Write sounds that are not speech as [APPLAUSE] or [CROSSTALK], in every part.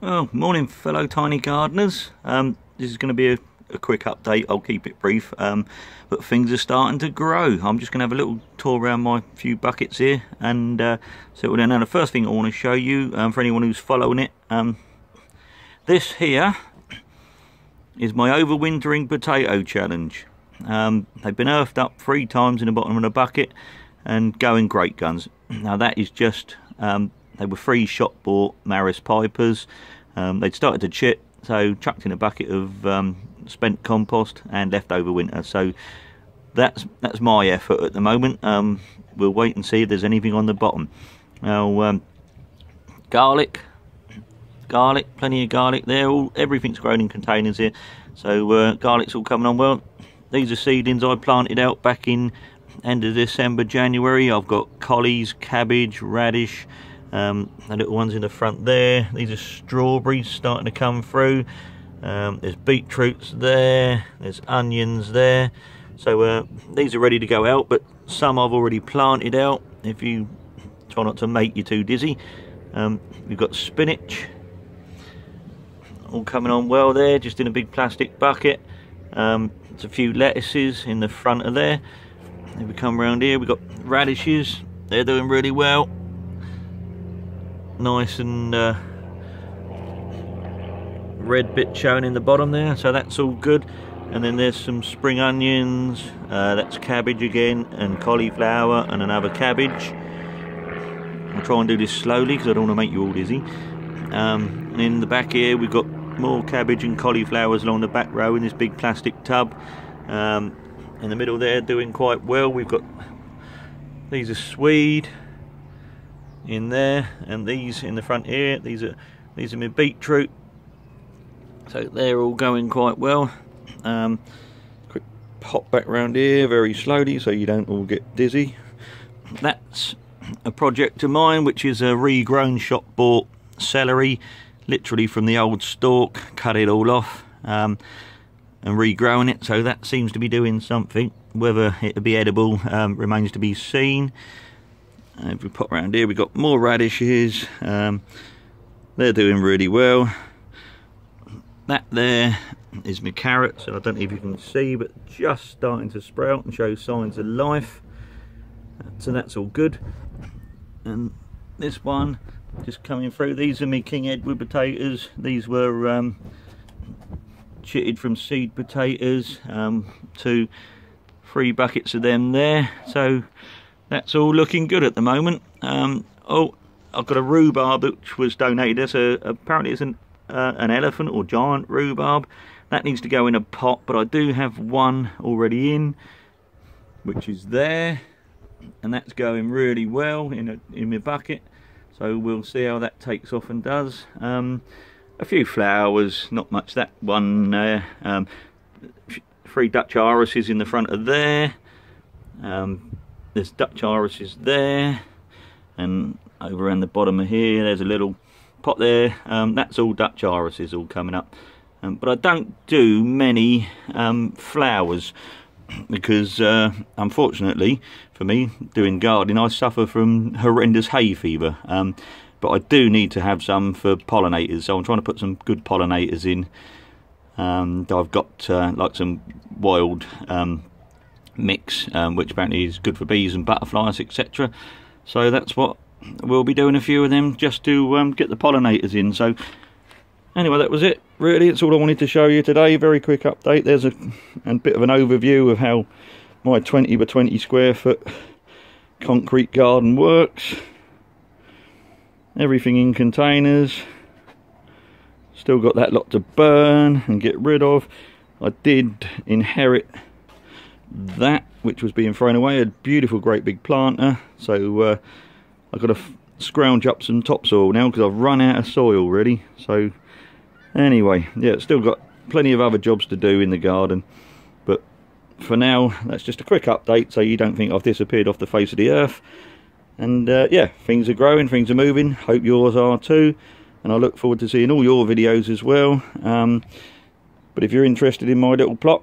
Well, morning fellow tiny gardeners. Um, this is going to be a, a, quick update, I'll keep it brief, um, but things are starting to grow. I'm just going to have a little tour around my few buckets here and uh, settle down. Now the first thing I want to show you, um, for anyone who's following it, um, this here is my overwintering potato challenge. Um, they've been earthed up three times in the bottom of the bucket and going great guns. [CLEARS THROAT] Now that is just um, they were free shop bought Maris Pipers. Um, they'd started to chit, so chucked in a bucket of um, spent compost and left over winter. So that's that's my effort at the moment. Um, we'll wait and see if there's anything on the bottom. Now, um, garlic, garlic, plenty of garlic there. All everything's grown in containers here, so uh, garlic's all coming on well. These are seedlings I planted out back in end of December, January. I've got collies, cabbage, radish, um, the little ones in the front there these are strawberries starting to come through. Um, there's beetroots there there's onions there. So uh, these are ready to go out but some I've already planted out. If you try not to make you too dizzy um, we've got spinach. All coming on well there just in a big plastic bucket. Um, there's a few lettuces in the front of there. If we come around here we've got radishes. They're doing really well nice and uh, red bit showing in the bottom there. So that's all good. And then there's some spring onions uh, that's cabbage again and cauliflower and another cabbage. I'll try and do this slowly because I don't want to make you all dizzy. Um, and in the back here we've got more cabbage and cauliflowers along the back row in this big plastic tub. Um, in the middle there doing quite well. We've got these are swede in there and these in the front here these are these are my beetroot. So they're all going quite well. Um, quick pop back around here very slowly so you don't all get dizzy. That's a project of mine which is a regrown shop bought celery literally from the old stalk cut it all off um, and regrowing it. So that seems to be doing something. Whether it'll be edible um, remains to be seen if we pop around here, we've got more radishes. Um, they're doing really well. That there is my carrots, and I don't know if you can see, but just starting to sprout and show signs of life. So that's all good. And this one just coming through. These are my King Edward potatoes. These were um, chitted from seed potatoes um, to three buckets of them there. So that's all looking good at the moment. Um, oh, I've got a rhubarb which was donated. As apparently it's an, uh, an elephant or giant rhubarb. That needs to go in a pot, but I do have one already in, which is there. And that's going really well in, a, in my bucket. So we'll see how that takes off and does. Um, a few flowers, not much. That one there. Um, three Dutch irises in the front of there. Um, there's Dutch irises there and over around the bottom of here there's a little pot there. Um, that's all Dutch irises all coming up. Um, but I don't do many um, flowers [CLEARS THROAT] because uh, unfortunately for me doing gardening I suffer from horrendous hay fever. Um, but I do need to have some for pollinators. So I'm trying to put some good pollinators in and I've got uh, like some wild um, mix um, which apparently is good for bees and butterflies etc so that's what we'll be doing a few of them just to um, get the pollinators in. So anyway that was it really. It's all I wanted to show you today. Very quick update. There's a, a bit of an overview of how my 20 by 20 square foot concrete garden works. Everything in containers. Still got that lot to burn and get rid of. I did inherit that which was being thrown away a beautiful great big planter. So uh, I've got to scrounge up some topsoil now because I've run out of soil really. So anyway yeah still got plenty of other jobs to do in the garden. But for now that's just a quick update so you don't think I've disappeared off the face of the earth. And uh, yeah things are growing things are moving. Hope yours are too. And I look forward to seeing all your videos as well. Um, but if you're interested in my little plot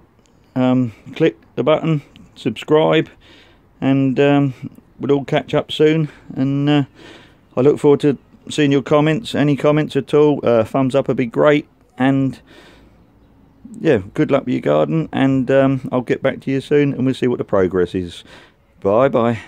um, click the button, subscribe, and um, we'll all catch up soon. And uh, I look forward to seeing your comments. Any comments at all? Uh, thumbs up would be great. And yeah, good luck with your garden. And um, I'll get back to you soon and we'll see what the progress is. Bye bye.